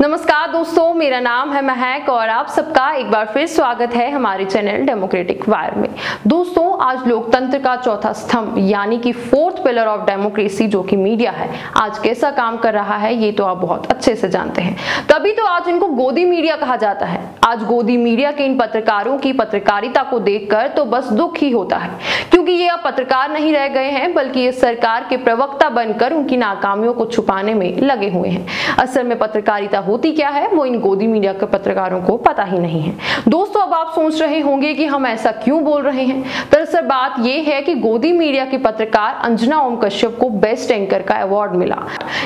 नमस्कार दोस्तों, मेरा नाम है महक और आप सबका एक बार फिर स्वागत है हमारे चैनल डेमोक्रेटिक वायर में। दोस्तों, आज लोकतंत्र का चौथा स्तंभ, यानी कि फोर्थ पिलर ऑफ़ डेमोक्रेसी जो कि मीडिया है, आज कैसा काम कर रहा है, ये तो आप बहुत अच्छे से जानते हैं। तभी तो आज इनको गोदी मीडिया कहा जाता है। आज गोदी मीडिया के इन पत्रकारों की पत्रकारिता को देखकर तो बस दुख ही होता है, क्योंकि ये अब पत्रकार नहीं रह गए हैं, बल्कि ये सरकार के प्रवक्ता बनकर उनकी नाकामियों को छुपाने में लगे हुए हैं। असल में पत्रकारिता होती क्या है, वो इन गोदी मीडिया के पत्रकारों को पता ही नहीं है। दोस्तों, अब आप सोच रहे होंगे कि हम ऐसा क्यों बोल रहे हैं? दरअसल बात यह है कि गोदी मीडिया के पत्रकार अंजना ओम कश्यप को बेस्ट एंकर का अवार्ड मिला।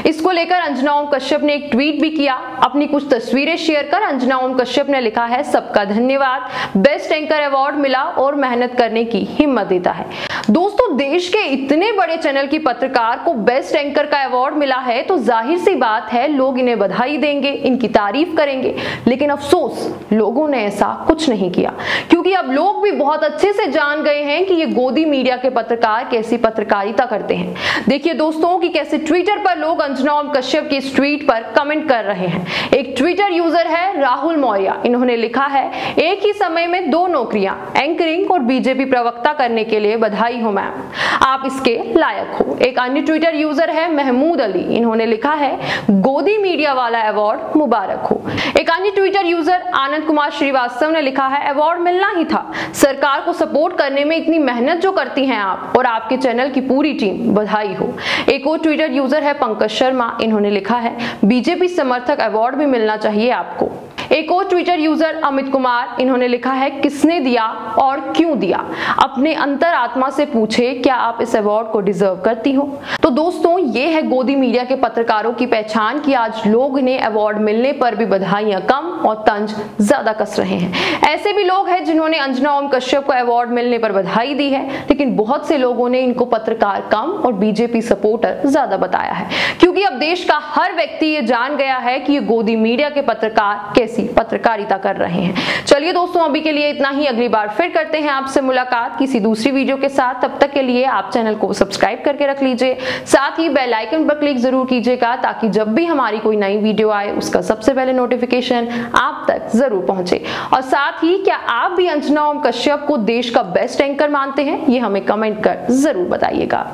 इसको लेकर अंजना ओम कश्यप ने एक ट्वीट भी किया। अपनी कुछ तस्वीरें शेयर कर अंजना ओम कश्यप ने लिखा है, सबका धन्यवाद। बेस्ट एंकर अवार्ड मिला और मेहनत करने की हिम्मत देता है। दोस्तों, देश के इतने बड़े चैनल की पत्रकार को बेस्ट एंकर का अवार्ड मिला है तो ज़ाहिर सी बात है, लोग इन्हें बधाई देंगे। इनकी तारीफ़ करेंगे। लेकिन अफसोस, लोगों ने ऐसा कुछ नहीं किया। क्योंकि अब लोग भी बहुत अच्छे से जान गए हैं कि ये गोदी मीडिया के पत्रकार कैसी पत्रकारिता करते हैं। देखिए दोस्तों कि कैसे ट्विटर पर लोग अंजना ओम कश्यप की ट्वीट पर कमेंट कर रहे हैं। एक ट्विटर यूज़र है राहुल मौर्य। इन्होंने लिखा है, एक ही समय में दो नौकरियाँ एंकरिंग और बीजेपी प्रवक्ता करने के लिए बधाई हो मैम आप इसके लायक हो। एक अन्य ट्विटर यूज़र है महमूद अली। इन्होंने लिखा है, गोदी मीडिया वाला अवार्ड मुबारक हो। एक अन्य ट्विटर यूज़र आनंद कुमार श्रीवास्तव ने लिखा है अवार्ड मिलना ही था। सरकार को सपोर्ट करने में इतनी मेहनत जो करती हैं आप और आपके चैनल की पूरी टीम बधाई हो। एक और ट्विटर यूज़र है पंकज शर्मा, इन्होंने लिखा है, बीजेपी समर्थक अवार्ड भी मिलना चाहिए आपको। एक और ट्विटर यूज़र अमित कुमार, इन्होंने लिखा है, किसने दिया और क्यों दिया? अपने अंतर आत्मा से पूछे, क्या आप इस अवार्ड को डिजर्व करती हो? दोस्तों, ये है गोदी मीडिया के पत्रकारों की पहचान कि आज लोग इन्हें अवार्ड मिलने पर भी बधाइयाँ कम और तंज ज़्यादा कस रहे हैं। ऐसे भी लोग हैं जिन्होंने अंजना ओम कश्यप को अवार्ड मिलने पर बधाई दी है, लेकिन बहुत से लोगों ने इनको पत्रकार कम और बीजेपी सपोर्टर ज़्यादा बताया है। क्योंकि अब देश का हर व्यक्ति ये जान गया है कि ये गोदी मीडिया के पत्रकार कैसी पत्रकारिता कर रहे हैं। चलिए दोस्तों, अभी के लिए इतना ही। अगली बार फिर करते हैं आपसे मुलाकात किसी दूसरी वीडियो के साथ। तब तक के लिए आप चैनल को सब्सक्राइब करके रख लीजिए। साथ ही बेल आइकन पर क्लिक ज़रूर कीजिएगा ताकि जब भी हमारी कोई नई वीडियो आए, उसका सबसे पहले नोटिफिकेशन आप तक ज़रूर पहुँचे। और साथ ही क्या आप भी अंजना ओम कश्यप को देश का बेस्ट एंकर मानते हैं, ये हमें कमेंट कर ज़रूर बताइएगा।